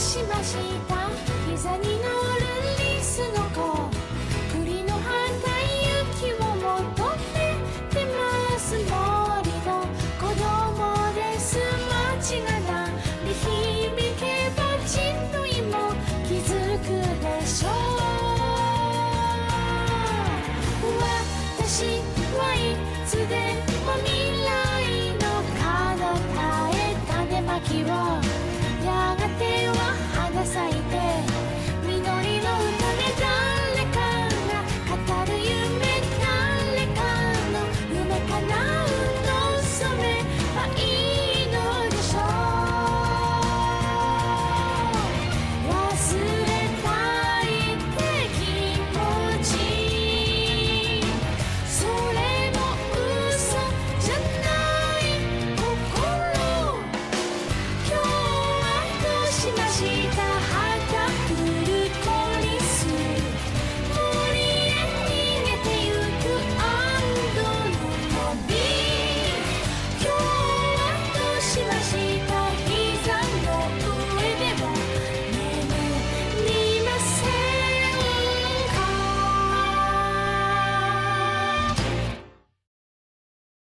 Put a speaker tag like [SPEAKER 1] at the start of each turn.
[SPEAKER 1] しました膝に乗るリスの子栗の花雪を求めてます森の子供です街が鳴り響けば人類も気づくでしょう私